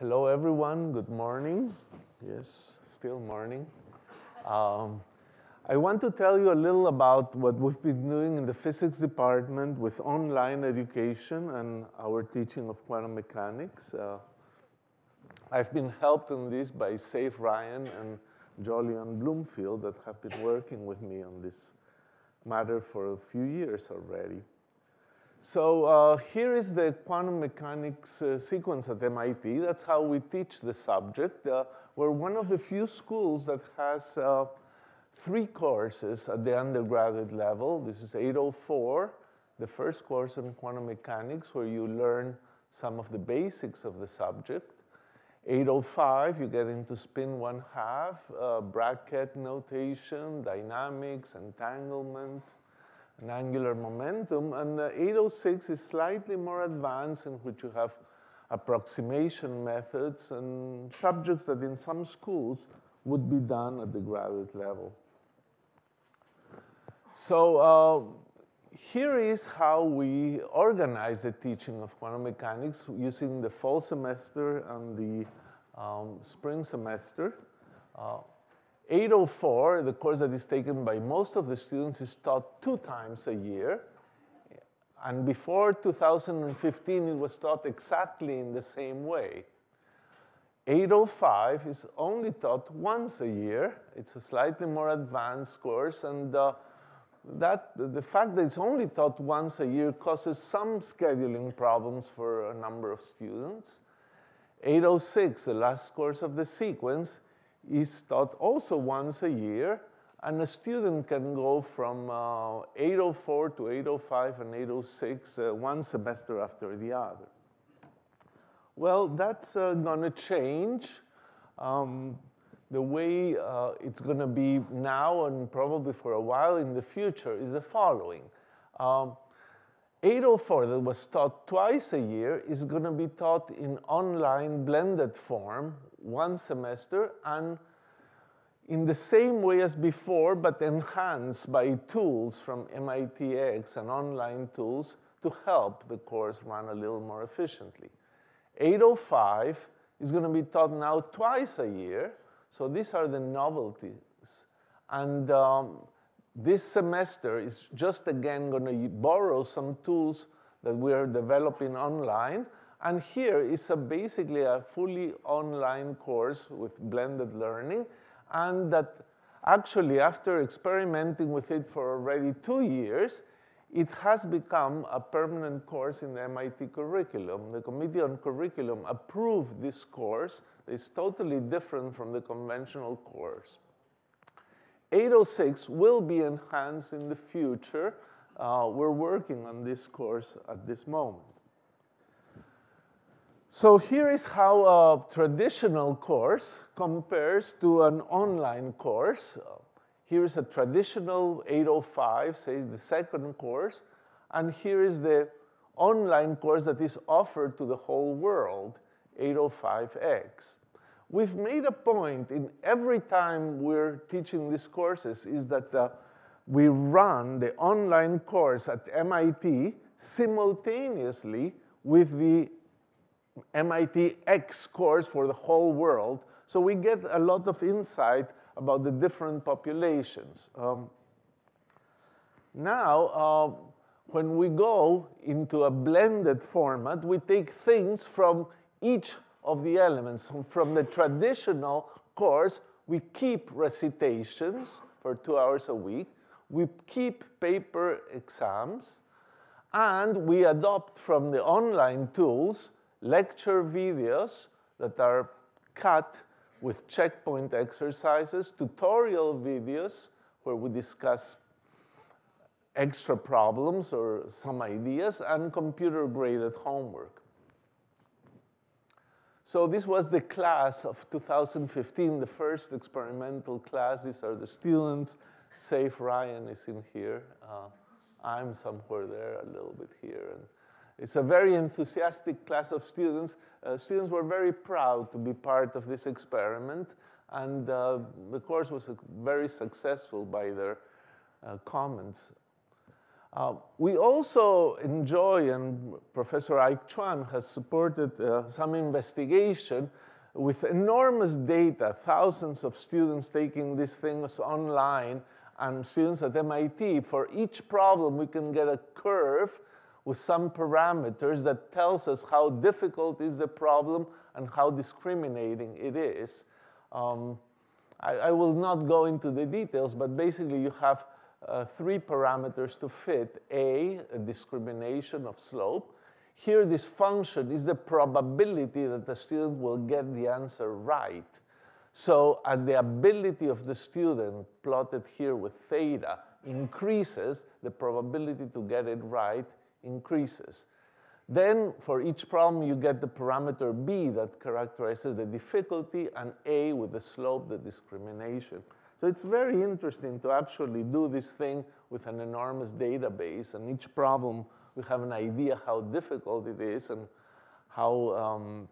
Hello, everyone. Good morning. Yes, still morning. Um, I want to tell you a little about what we've been doing in the physics department with online education and our teaching of quantum mechanics. Uh, I've been helped in this by Saif Rayyan and Jolyon Bloomfield that have been working with me on this matter for a few years already. So uh, here is the quantum mechanics uh, sequence at MIT. That's how we teach the subject. Uh, we're one of the few schools that has uh, three courses at the undergraduate level. This is 804, the first course in quantum mechanics, where you learn some of the basics of the subject. 805, you get into spin one half, uh, bracket notation, dynamics, entanglement, and angular momentum. And uh, 806 is slightly more advanced in which you have approximation methods and subjects that in some schools would be done at the graduate level. So uh, here is how we organize the teaching of quantum mechanics using the fall semester and the um, spring semester. Uh, 804, the course that is taken by most of the students, is taught two times a year. And before 2015, it was taught exactly in the same way. 805 is only taught once a year. It's a slightly more advanced course, and uh, that, the fact that it's only taught once a year causes some scheduling problems for a number of students. 806, the last course of the sequence, is taught also once a year, and a student can go from uh, 804 to 805 and 806 uh, one semester after the other. Well, that's uh, going to change. Um, the way uh, it's going to be now and probably for a while in the future is the following. Um, 804 that was taught twice a year is going to be taught in online blended form one semester and in the same way as before, but enhanced by tools from MITx and online tools to help the course run a little more efficiently. 805 is going to be taught now twice a year, so these are the novelties. And um, this semester is just again going to borrow some tools that we are developing online. And here is a basically a fully online course with blended learning. And that actually, after experimenting with it for already two years, it has become a permanent course in the MIT curriculum. The Committee on Curriculum approved this course. It's totally different from the conventional course. 806 will be enhanced in the future. Uh, we're working on this course at this moment. So here is how a traditional course compares to an online course. Here is a traditional 805, say the second course, and here is the online course that is offered to the whole world, 805X we've made a point in every time we're teaching these courses is that uh, we run the online course at MIT simultaneously with the MIT X course for the whole world. So we get a lot of insight about the different populations. Um, now, uh, when we go into a blended format, we take things from each of the elements. From the traditional course, we keep recitations for two hours a week. We keep paper exams. And we adopt from the online tools lecture videos that are cut with checkpoint exercises, tutorial videos where we discuss extra problems or some ideas, and computer-graded homework. So this was the class of 2015, the first experimental class. These are the students. Saif Rayyan is in here. Uh, I'm somewhere there, a little bit here. And it's a very enthusiastic class of students. Uh, students were very proud to be part of this experiment. And uh, the course was very successful by their uh, comments. Uh, we also enjoy, and Professor Ike Chuang has supported uh, some investigation with enormous data, thousands of students taking these things online, and students at MIT. For each problem, we can get a curve with some parameters that tells us how difficult is the problem and how discriminating it is. Um, I, I, will not go into the details, but basically you have uh, three parameters to fit. A, a discrimination of slope. Here, this function is the probability that the student will get the answer right. So as the ability of the student, plotted here with theta, increases, the probability to get it right increases. Then for each problem, you get the parameter B that characterizes the difficulty and A with the slope, the discrimination. So it's very interesting to actually do this thing with an enormous database and each problem we have an idea how difficult it is and how um,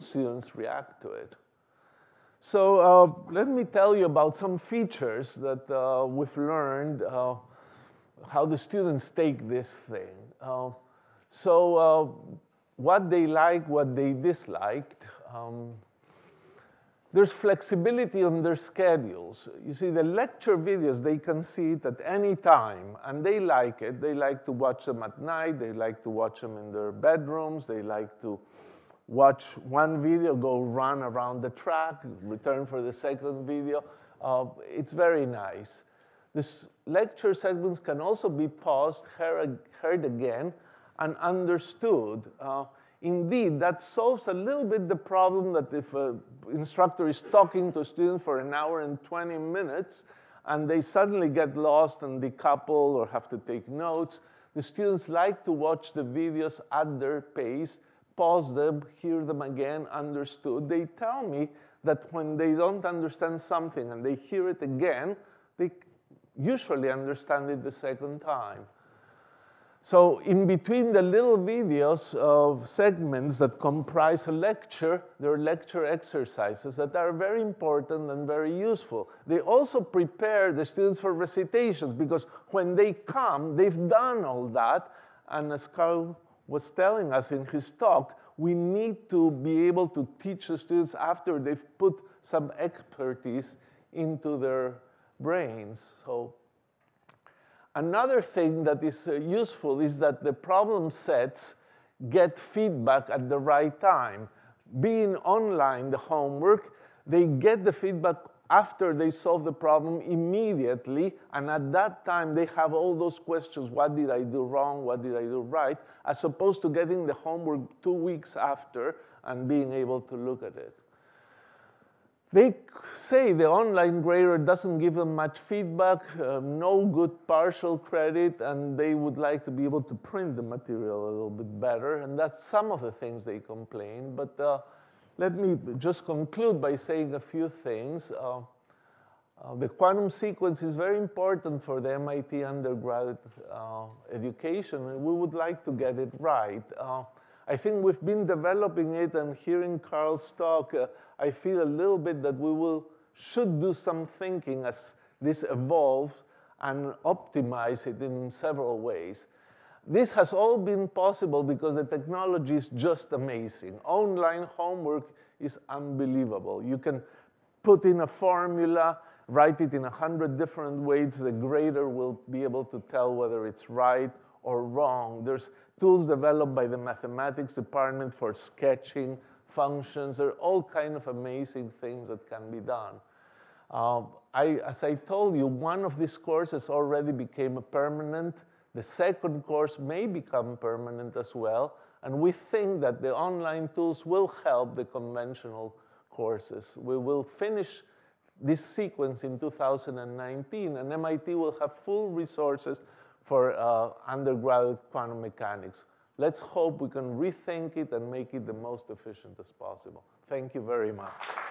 students react to it. So uh, let me tell you about some features that uh, we've learned, uh, how the students take this thing. Uh, so uh, what they like, what they disliked. Um, there's flexibility on their schedules. You see, the lecture videos, they can see it at any time, and they like it. They like to watch them at night. They like to watch them in their bedrooms. They like to watch one video, go run around the track, return for the second video. Uh, it's very nice. This lecture segments can also be paused, heard, again, and understood. Uh, indeed, that solves a little bit the problem that if an instructor is talking to a student for an hour and 20 minutes, and they suddenly get lost and decouple or have to take notes, the students like to watch the videos at their pace, pause them, hear them again, understood. They tell me that when they don't understand something and they hear it again, they usually understand it the second time. So in between the little videos of segments that comprise a lecture, there are lecture exercises that are very important and very useful. They also prepare the students for recitations because when they come, they've done all that. And as Carl was telling us in his talk, we need to be able to teach the students after they've put some expertise into their brains. So Another thing that is uh, useful is that the problem sets get feedback at the right time. Being online, the homework, they get the feedback after they solve the problem immediately, and at that time they have all those questions, what did I do wrong, what did I do right, as opposed to getting the homework two weeks after and being able to look at it. They say the online grader doesn't give them much feedback, uh, no good partial credit, and they would like to be able to print the material a little bit better, and that's some of the things they complain. But uh, let me just conclude by saying a few things. Uh, uh the quantum sequence is very important for the MIT undergraduate uh, education, and we would like to get it right. Uh, I think we've been developing it, and hearing Carl's talk, I feel a little bit that we will should do some thinking as this evolves and optimize it in several ways. This has all been possible because the technology is just amazing. Online homework is unbelievable. You can put in a formula, write it in a hundred different ways. The grader will be able to tell whether it's right or wrong. There's tools developed by the mathematics department for sketching, functions. There are all kind of amazing things that can be done. Uh, I, as I told you, one of these courses already became a permanent. The second course may become permanent as well. And we think that the online tools will help the conventional courses. We will finish this sequence in 2019, and MIT will have full resources for uh, undergraduate quantum mechanics. Let's hope we can rethink it and make it the most efficient as possible. Thank you very much.